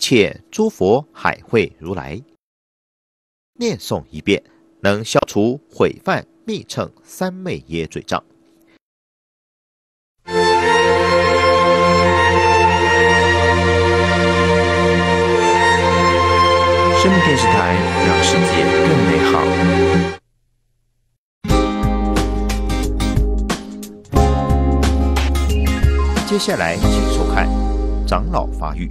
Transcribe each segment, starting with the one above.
且诸佛海会如来。念诵一遍，能消除毁犯密乘三昧耶罪障。生命电视台，让世界更美好。接下来，请收看《长老发育》。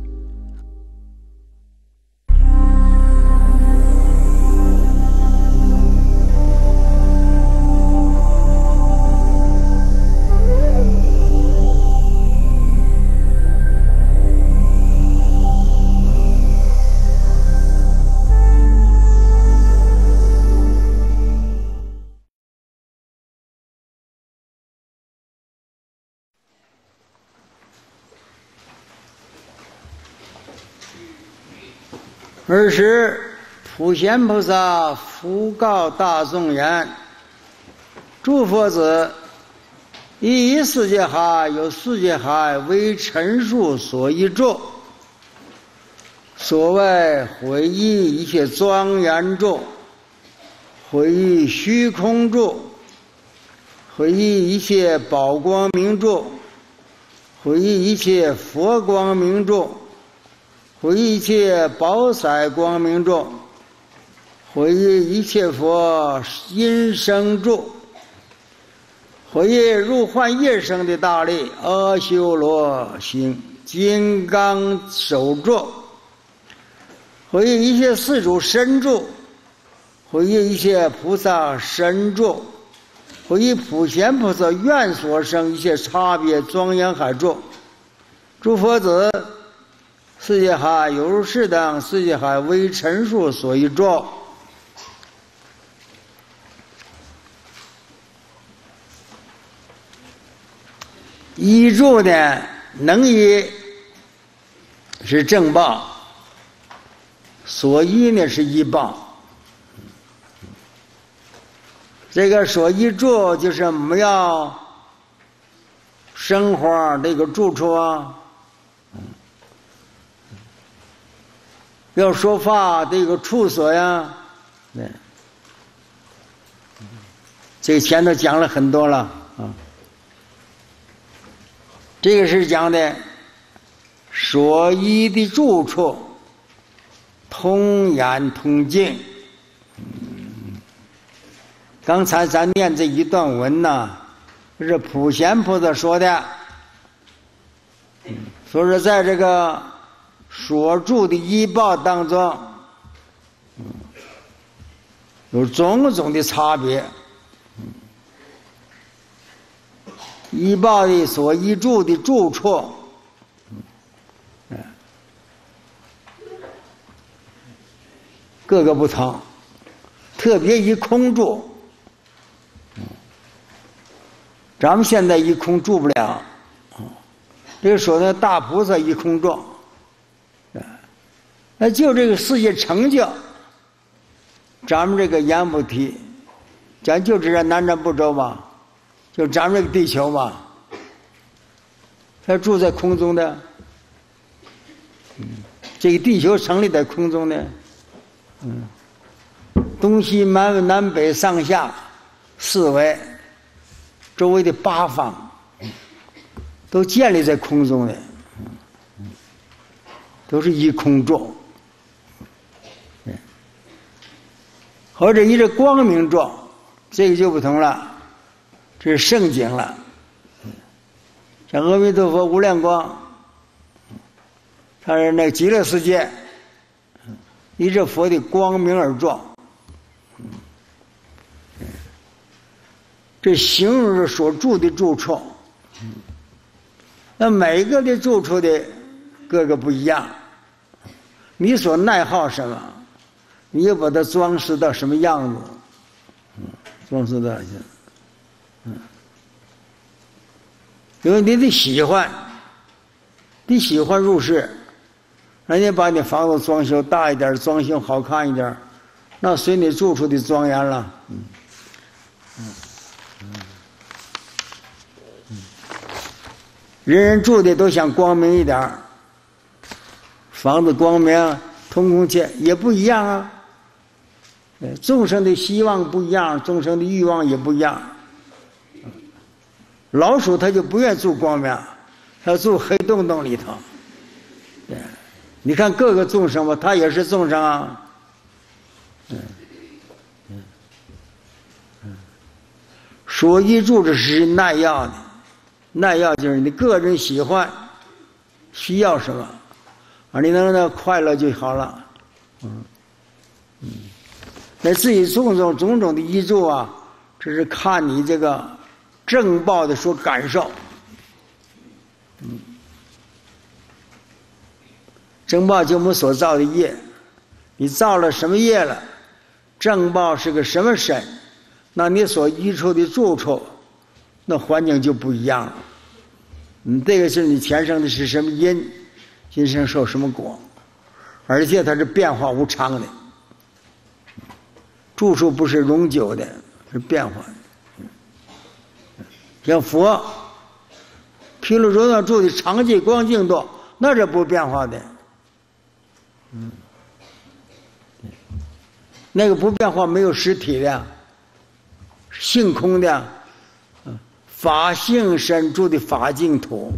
二是普贤菩萨福告大众言：“诸佛子，一一世界海有世界海为陈述所依住。所谓回忆一切庄严住，回忆虚空住，回忆一切宝光明住，回忆一切佛光明著。”回忆一切宝色光明众，回忆一切佛音声众，回忆入幻业生的大力阿修罗行金刚手咒，回忆一切四主神咒，回忆一切菩萨神咒，回忆普贤菩萨愿所生一切差别庄严海咒，诸佛子。世界海有如是等，世界海为陈述所以著。依著呢，能依是正报，所依呢是依报。这个所依著就是没要生活这个住处啊。要说话得有个处所呀，对，这个前头讲了很多了啊。这个是讲的所依的住处，通言通境。刚才咱念这一段文呐，是普贤菩萨说的，说是在这个。所住的医报当中，有种种的差别。医报的所依住的住处，各个不同，特别以空住。咱们现在一空住不了，这个说那大菩萨一空住。那就这个世界成就，咱们这个言不提，咱就知道南瞻部洲吧，就咱们这个地球吧，他住在空中的，这个地球成立在空中的，嗯，东西南南北上下四维，周围的八方，都建立在空中的，都是一空住。或者一个光明状，这个就不同了，这是圣景了。像阿弥陀佛无量光，他是那极乐世界，依着佛的光明而状。这形容是所住的住处，那每一个的住处的各个不一样，你所爱好什么？你要把它装饰到什么样子？嗯，装饰到嗯，因为你得喜欢，你喜欢入室，人家把你房子装修大一点，装修好看一点，那随你住处的庄严了。嗯，嗯，嗯，人人住的都想光明一点，房子光明，通空气也不一样啊。众生的希望不一样，众生的欲望也不一样。老鼠它就不愿住光明，它住黑洞洞里头。对，你看各个众生吧，它也是众生啊。嗯，嗯，嗯，说一住的是耐药的，耐药就是你个人喜欢，需要什么，啊，你能那快乐就好了。嗯，嗯。那至于种种种种的依助啊，这是看你这个正报的所感受。嗯，正报就我们所造的业，你造了什么业了？正报是个什么身？那你所依处的住处，那环境就不一样了。你，这个是你前生的是什么因，今生受什么果，而且它是变化无常的。住处不是永久的，是变化的。像佛，毗卢遮那住的长寂光净多，那是不变化的。嗯，那个不变化，没有实体的，性空的，法性身住的法净土，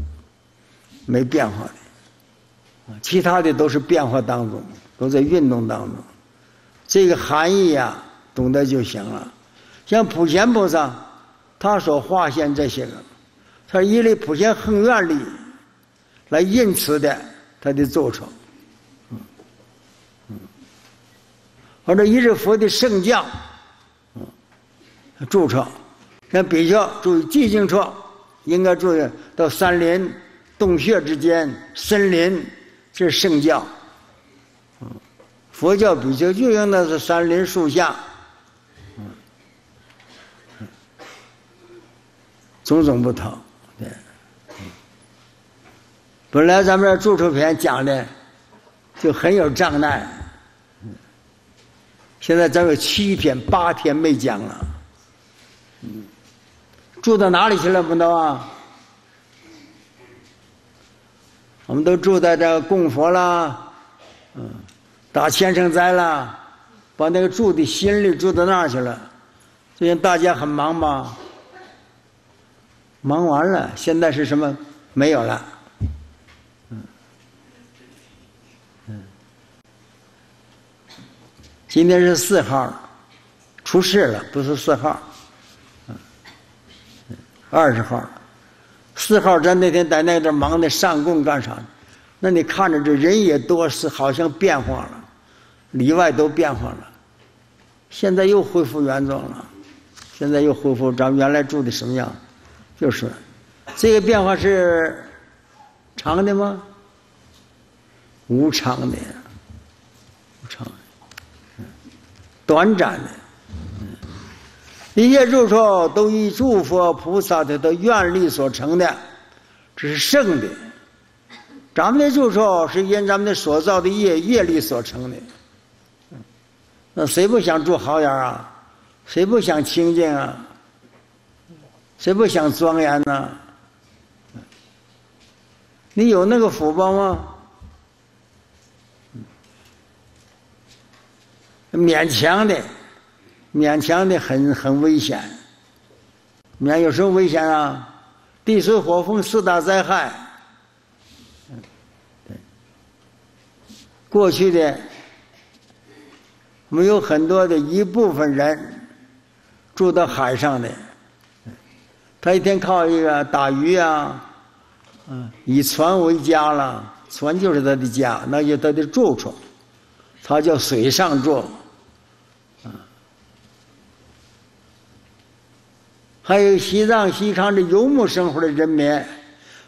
没变化的。其他的都是变化当中，都在运动当中。这个含义呀。懂得就行了，像普贤菩萨，他所化现这些个，他以了普贤恒愿力来印持的他的奏成，嗯嗯，或者一日佛的圣教，嗯，住处，像比较注意寂静处，应该住到山林洞穴之间，森林，这是圣教，佛教比较就应那是山林树下。种种不同，对。本来咱们这住处篇讲的就很有障碍，现在咱有七篇八天没讲了，住到哪里去了不都啊？我们都住在这供佛啦，嗯，打千生斋啦，把那个住的心力住到那儿去了。最近大家很忙吗？忙完了，现在是什么？没有了。嗯，嗯。今天是四号，出事了，不是四号。二十号，四号咱那天在那点忙的上供干啥？那你看着这人也多，是好像变化了，里外都变化了。现在又恢复原状了，现在又恢复咱原来住的什么样？就是，这个变化是长的吗？无常的，无常，短暂的。一切住处都以诸佛菩萨的的愿力所成的，这是圣的。咱们的住处是因咱们的所造的业业力所成的。那谁不想住好点啊？谁不想清净啊？谁不想庄严呢？你有那个福报吗？勉强的，勉强的很很危险。看有什么危险啊？地水火风四大灾害。过去的，我们有很多的一部分人住到海上的。他一天靠一个打鱼啊，嗯，以船为家了，船就是他的家，那就他的住处，他叫水上住，啊，还有西藏、西康的游牧生活的人民，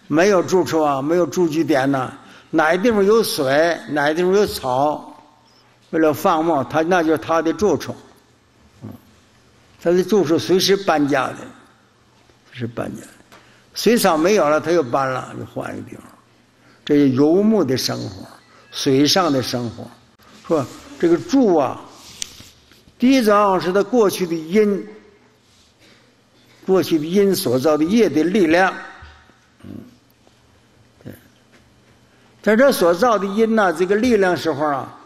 没有住处啊，没有住居点呐，哪地方有水，哪地方有草，为了放牧，他那就是他的住处，嗯，他的住处随时搬家的。是搬家，水草没有了，他又搬了，又换一个地方。这是游牧的生活，水上的生活，说？这个住啊，第一种是他过去的因，过去的因所造的业的力量，嗯，对。在这所造的因呐，这个力量时候啊，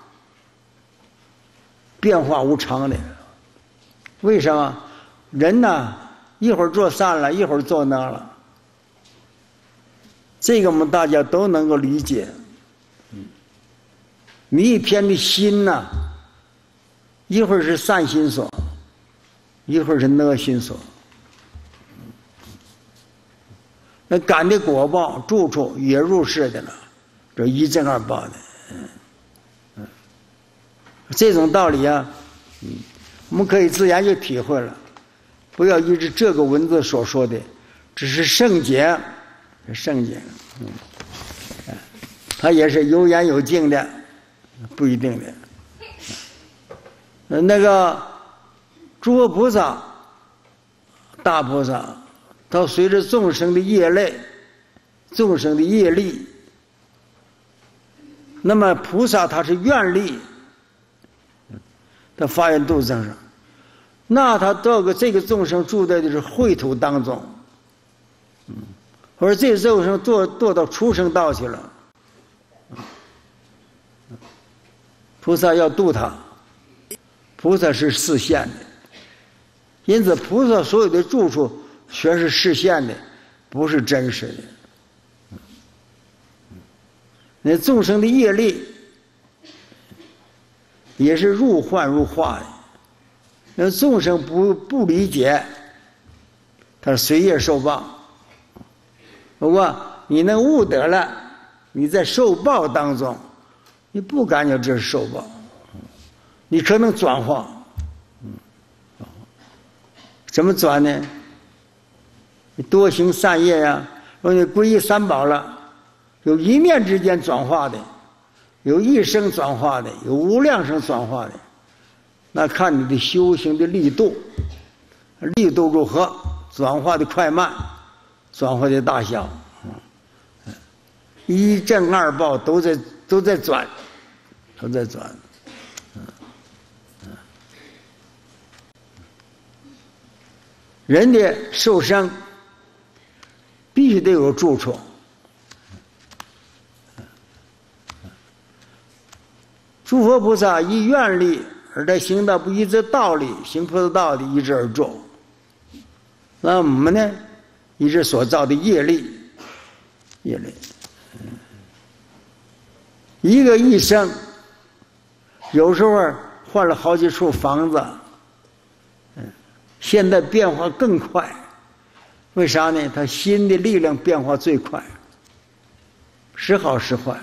变化无常的。为什么？人呐，一会儿做善了，一会儿做那了。这个我们大家都能够理解。你一天的心呐，一会儿是善心所，一会儿是恶心所。那感的果报住处也入世的了，这一正二报的，嗯，这种道理啊，嗯，我们可以自然就体会了，不要依着这个文字所说的，只是圣洁，圣洁，嗯，他也是有眼有镜的，不一定的。那个诸佛菩萨、大菩萨。他随着众生的业类、众生的业力，那么菩萨他是愿力，他发愿度众生，那他到个这个众生住在的是秽土当中，嗯，或者这个众生堕堕到畜生道去了，菩萨要度他，菩萨是视现的，因此菩萨所有的住处。全是视现的，不是真实的。那众生的业力也是入幻入化的。那众生不不理解，他随业受报。不过你能悟得了，你在受报当中，你不感觉这是受报，你可能转化。怎么转呢？多行善业呀，说你皈依三宝了，有一念之间转化的，有一生转化的，有无量生转化的，那看你的修行的力度，力度如何，转化的快慢，转化的大小，一正二报都在都在转，都在转，人的受伤。必须得有住处。诸佛菩萨以愿力而在行道，不依这道理行菩萨道的一直而做。那我们呢？一直所造的业力，业力，一个一生，有时候换了好几处房子，嗯，现在变化更快。为啥呢？他心的力量变化最快，时好时坏。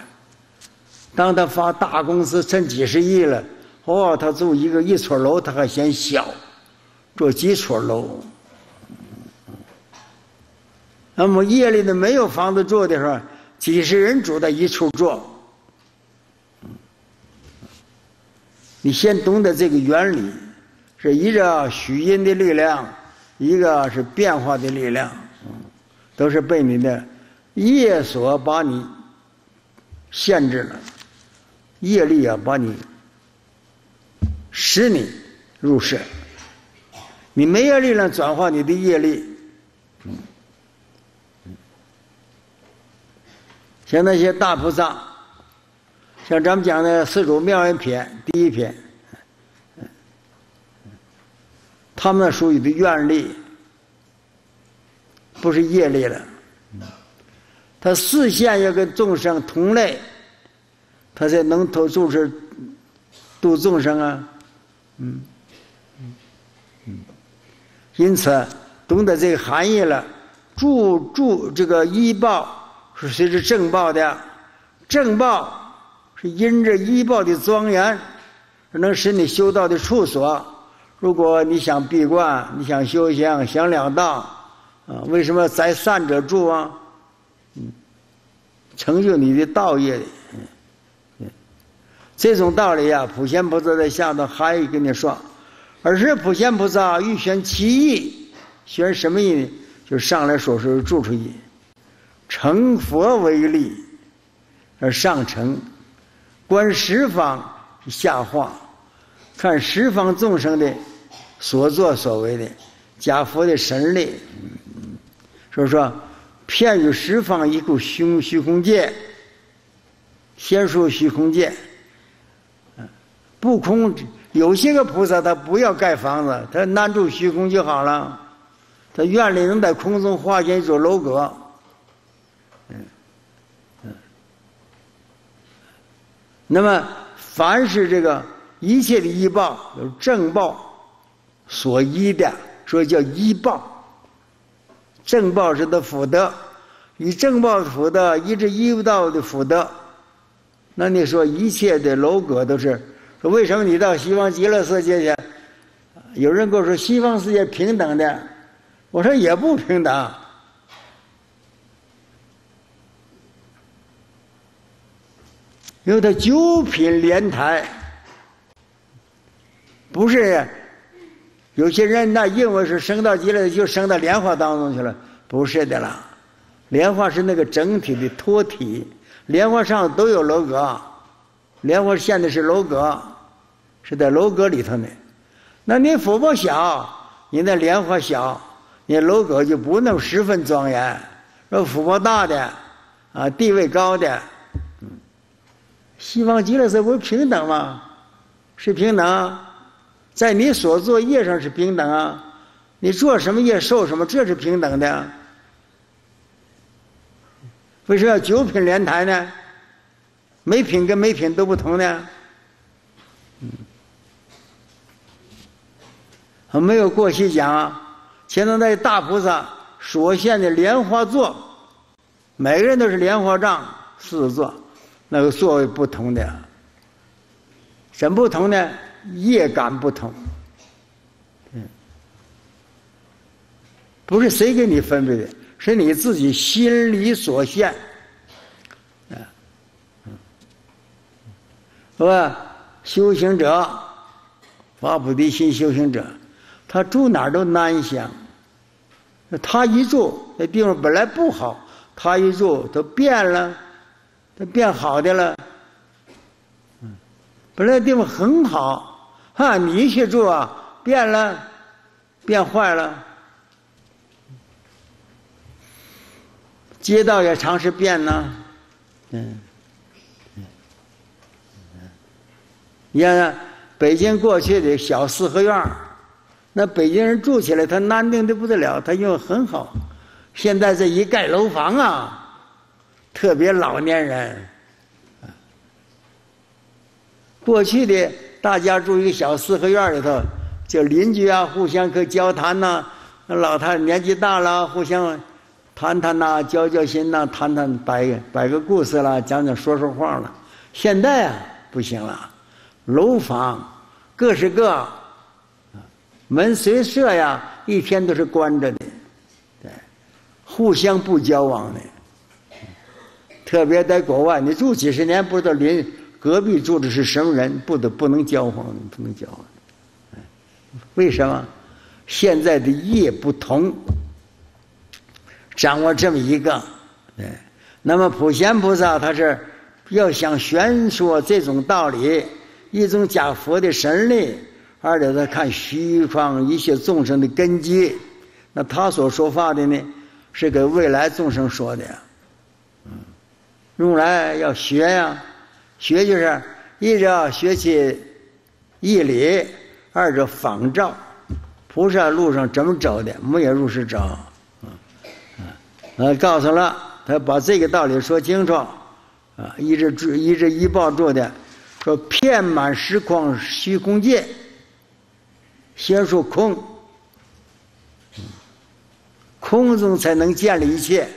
当他发大公司挣几十亿了，哦，他住一个一撮楼，他还嫌小，住几撮楼。那么夜里的没有房子住的时候，几十人住在一处住。你先懂得这个原理，是一个虚阴的力量。一个是变化的力量，都是被你的业所把你限制了，业力啊把你使你入世，你没有力量转化你的业力。像那些大菩萨，像咱们讲的《四祖妙音篇》第一篇。他们属于的愿力，不是业力了。他视线要跟众生同类，他才能投注是度众生啊。嗯嗯嗯，因此懂得这个含义了。助助这个医报是随着正报的，正报是因着医报的庄严，能使你修道的处所。如果你想闭关，你想修行，想两道，啊，为什么在善者住啊？嗯，成就你的道业，这种道理啊，普贤菩萨在下头还跟你说，而是普贤菩萨欲选其意，选什么意呢？就上来说是住处意，成佛为例，而上乘，观十方下化。看十方众生的所作所为的，假佛的神力，所以说，遍于十方一股虚虚空界，先说虚空界，不空。有些个菩萨他不要盖房子，他难住虚空就好了。他愿力能在空中化现一座楼阁。嗯嗯。那么，凡是这个一切的依报，有正报所依的，所以叫依报。正报是的福德，以正报的福德依着依不到的福德，那你说一切的楼阁都是？说为什么你到西方极乐世界去？有人跟我说西方世界平等的，我说也不平等，因为他九品莲台，不是有些人那认为是升到极乐就升到莲花当中去了，不是的啦，莲花是那个整体的托体，莲花上都有楼阁。莲花现的是楼阁，是在楼阁里头呢。那你福报小，你那莲花小，你楼阁就不能十分庄严。说福报大的，啊，地位高的，嗯，西方极乐世界不是平等吗？是平等，在你所作业上是平等啊。你做什么业受什么，这是平等的。为什么要九品莲台呢？没品跟没品都不同呢，嗯，没有过去讲，现在那大菩萨所现的莲花座，每个人都是莲花帐四座，那个座位不同的，怎么不同呢？业感不同，不是谁给你分配的，是你自己心里所现。是吧？修行者，发菩提心修行者，他住哪儿都难想。他一住，那地方本来不好，他一住都变了，都变好的了。本来地方很好，哈，你一去住啊，变了，变坏了。街道也常是变呢，嗯。你看，北京过去的小四合院那北京人住起来他安定的不得了，他因为很好。现在这一盖楼房啊，特别老年人。过去的大家住一个小四合院里头，就邻居啊，互相可交谈呐。那老太年纪大了，互相谈谈呐，交交心呐，谈谈摆摆个故事啦，讲讲说说话了。现在啊，不行了。楼房各是各，门随设呀，一天都是关着的，对，互相不交往的。特别在国外，你住几十年，不知道邻隔壁住的是什么人，不得不能交往，不能交往。为什么？现在的业不同，掌握这么一个，对。那么普贤菩萨他是要想宣说这种道理。一种讲佛的神力，二者在看西方一切众生的根基。那他所说法的呢，是给未来众生说的。嗯，用来要学呀，学就是一者学习义理，二者仿照菩萨路上怎么走的，没有如是走。嗯嗯，告诉了他把这个道理说清楚，啊，一直住一直依报住的。说遍满实况虚空界，先说空，空中才能建立一切，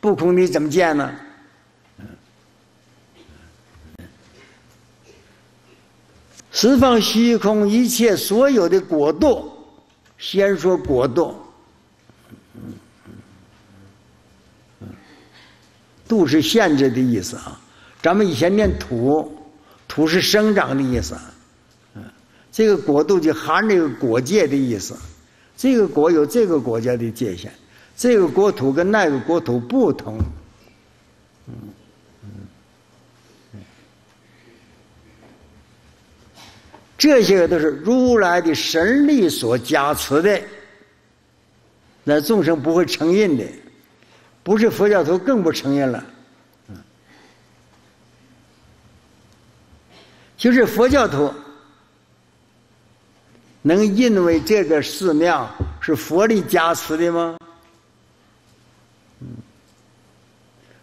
不空你怎么建呢？十方虚空一切所有的果度，先说果度，度是限制的意思啊，咱们以前念土。土是生长的意思，嗯，这个国度就含这个国界的意思，这个国有这个国家的界限，这个国土跟那个国土不同，嗯嗯，这些都是如来的神力所加持的，那众生不会承认的，不是佛教徒更不承认了。就是佛教徒能认为这个寺庙是佛力加持的吗？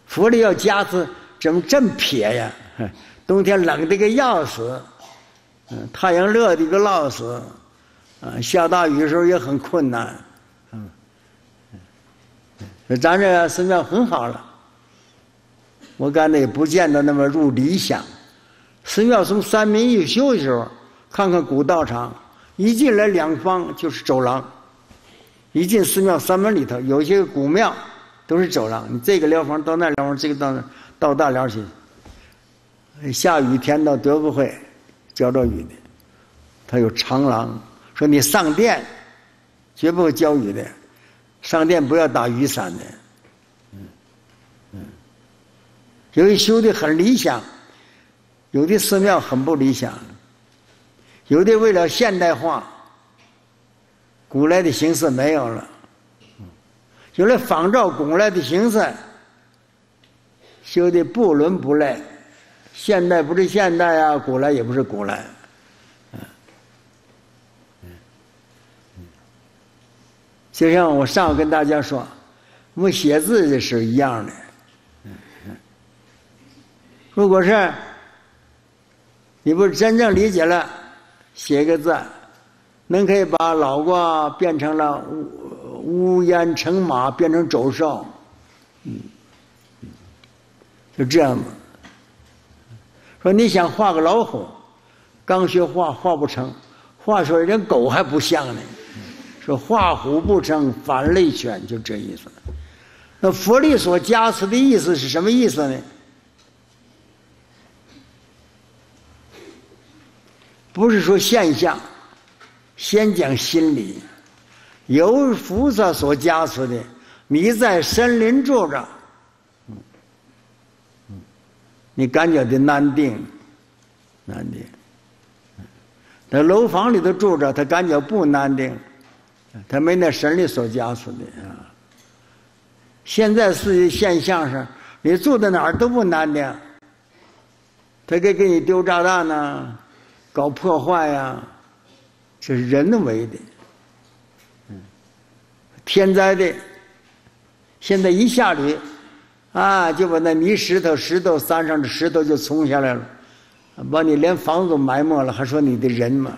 佛力要加持，怎么这么撇呀？冬天冷的个要死，嗯，太阳热的个老死，啊，下大雨的时候也很困难，嗯，咱这寺庙很好了，我感觉也不见得那么入理想。寺庙从三门一修的时候，看看古道场，一进来两方就是走廊，一进寺庙三门里头，有些古庙都是走廊，你这个疗房到那疗房，这个到那到大疗去。下雨天倒得不会浇着雨的，他有长廊。说你上殿，绝不会浇雨的，上殿不要打雨伞的。嗯嗯，由于修的很理想，有的寺庙很不理想，有的为了现代化，古来的形式没有了，有了仿照古来的形式，修的不伦不类。现代不是现代啊，古来也不是古来，嗯，就像我上午跟大家说，我们写字的是一样的，如果是你不是真正理解了，写一个字，能可以把老瓜变成了乌乌烟成马，变成走兽，嗯，就这样子。说你想画个老虎，刚学画画不成，画出来连狗还不像呢。说画虎不成反类犬，就这意思。那佛力所加持的意思是什么意思呢？不是说现象，先讲心理。由菩萨所加持的，你在森林住着。你感觉的难定，难定。在楼房里头住着，他感觉不难定，他没那神力所加持的啊。现在是现象是，你住在哪儿都不难定，他给给你丢炸弹呢，搞破坏呀，这是人为的，天灾的。现在一下雨。啊，就把那泥石头、石头山上的石头就冲下来了，把你连房子都埋没了，还说你的人嘛？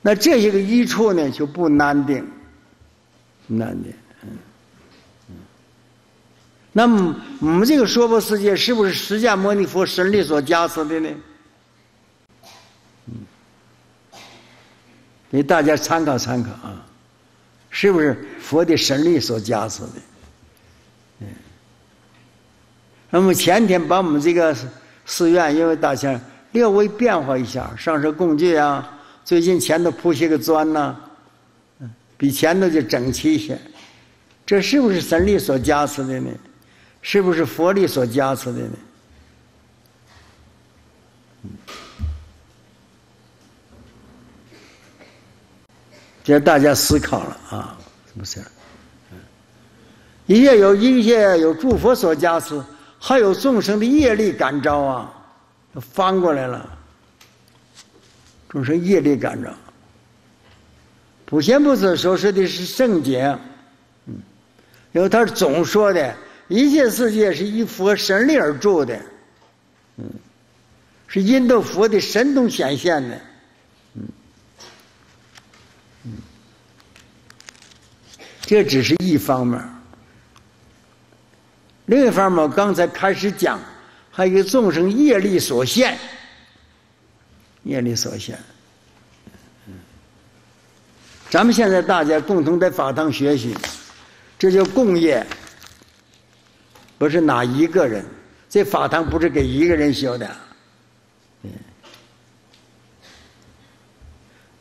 那这些个一处呢就不难定，难定。嗯嗯。那么我们这个娑婆世界是不是释迦牟尼佛神力所加持的呢？给大家参考参考啊，是不是佛的神力所加持的？嗯那么前天把我们这个寺院，因为大家略微变化一下，上设工具啊，最近前头铺些个砖呐，比前头就整齐一些。这是不是神力所加持的呢？是不是佛力所加持的呢？嗯这大家思考了啊，什么事儿？一切有一切有诸佛所加持。还有众生的业力感召啊，翻过来了。众生业力感召，普贤菩萨所说的是圣解，嗯，因为他是总说的一切世界是以佛神力而住的，嗯，是因着佛的神通显现的，嗯，嗯，这只是一方面。另一方面，我刚才开始讲，还有众生业力所限，业力所限。咱们现在大家共同在法堂学习，这叫共业，不是哪一个人。这法堂不是给一个人修的，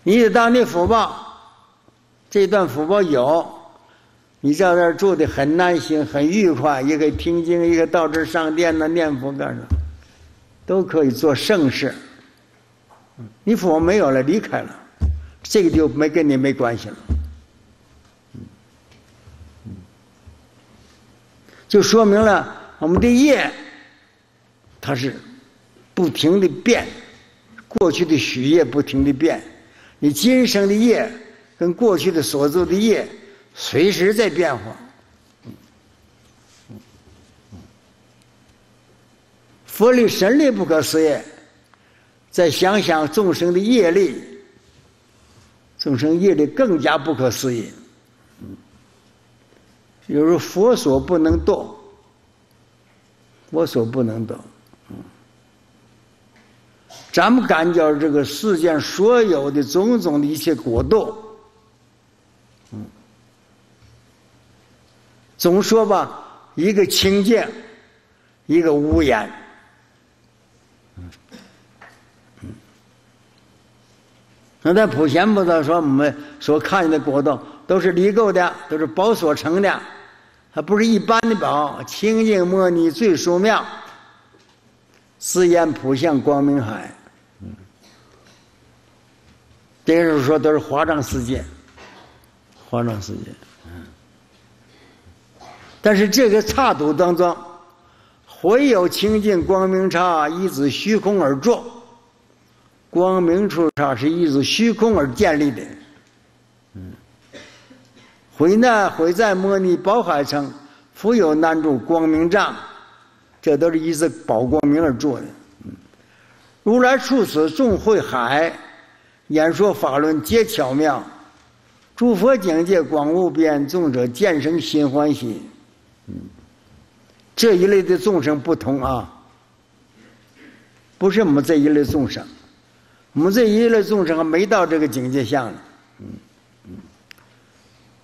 你得当地福报，这段福报有。你在那儿住的很安心，很愉快，一个听经，一个到这上殿呢，念佛干什么，都可以做盛事。你佛没有了，离开了，这个就没跟你没关系了。就说明了我们的业，它是不停的变，过去的许业不停的变，你今生的业跟过去的所做的业随时在变化。佛力神力不可思议，再想想众生的业力，众生业力更加不可思议。嗯有如佛所不能度，佛所不能度。咱们感觉这个世间所有的种种的一切果度，嗯，总说吧，一个清净，一个无言，嗯，嗯。那在普贤菩萨说，我们所看见的果度都是离垢的，都是宝所成的。还不是一般的宝，清净摩尼最殊妙，自言普现光明海。嗯，这是说都是华藏世界，华藏世界。但是这个刹土当中，会有清净光明刹，依自虚空而作。光明处刹是依自虚空而建立的。嗯。会呢？会在摩尼宝海城，复有难住光明障，这都是依着宝光明而做的。嗯如来处此众会海，演说法论皆巧妙，诸佛境界广无边，众者见生心欢喜。这一类的众生不同啊，不是我们这一类众生，我们这一类众生还没到这个境界相呢。嗯。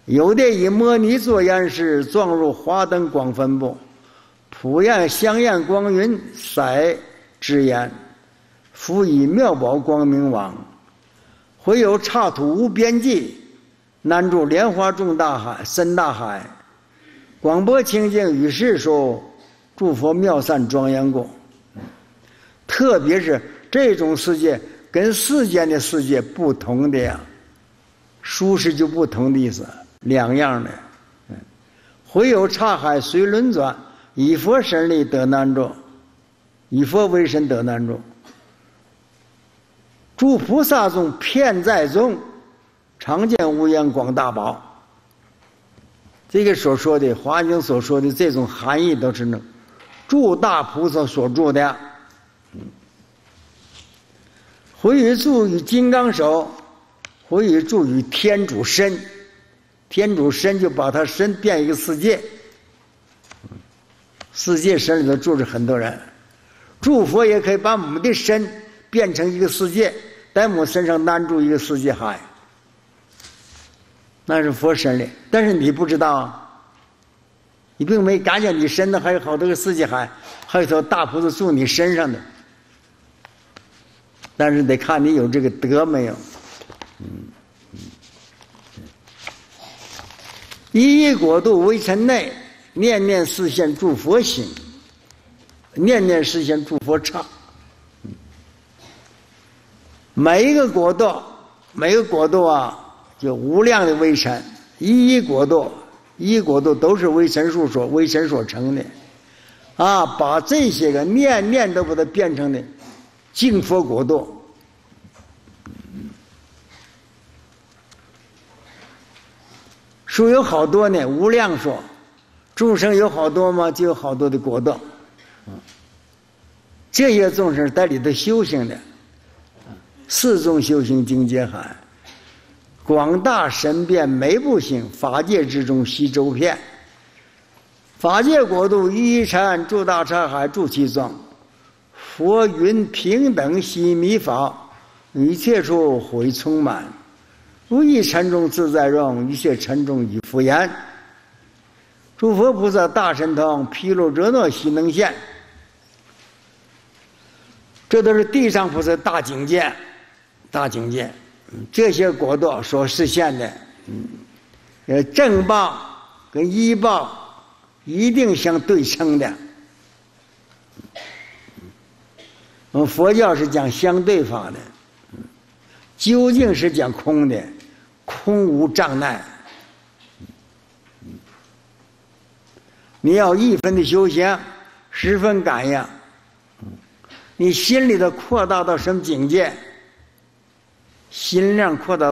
有的以摩尼作言时，状如华灯光分布，普焰香焰光云彩之焰，复以妙宝光明王，回有刹土无边际，南住莲花众大海深大海，广播清净与世说，诸佛妙善庄严供。特别是这种世界跟世间的世界不同的呀，舒适就不同的意思。两样的，嗯，会有刹海随轮转，以佛神力得难住，以佛为神得难住。诸菩萨中遍在中，常见无言广大宝。这个所说的《华经》所说的这种含义，都是那诸大菩萨所住的。嗯，会以住于金刚手，回以住于天主身。天主身就把他身变一个世界，世界身里头住着很多人，诸佛也可以把我们的身变成一个世界，在我们身上安住一个世界海，那是佛身里。但是你不知道，你并没感觉你身上还有好多个世界海，还有条大菩萨住你身上的，但是得看你有这个德没有，嗯。一一国度微尘内，念念实现诸佛心，念念实现诸佛刹。每一个国度，每个国度啊，就无量的微尘，一一国度，一一国度都是微尘数所微尘所成的，啊，把这些个念念都把它变成的净佛国度。数有好多呢，无量数，众生有好多吗？就有好多的果道。这些众生在里头修行的，四种修行境界海，广大神变每不行，法界之中悉周遍。法界国度一一禅住大刹海住其中，佛云平等悉弥法，一切处回充满。如意禅中自在容，一切禅中以敷衍。诸佛菩萨大神通，毗卢遮那悉能现。这都是地上菩萨大境界，大境界。这些国度所实现的，嗯，呃，正报跟依报一定相对称的。我们佛教是讲相对法的，究竟是讲空的。空无障碍，你要一分的修行，十分感应，你心里头扩大到什么境界？心量扩大。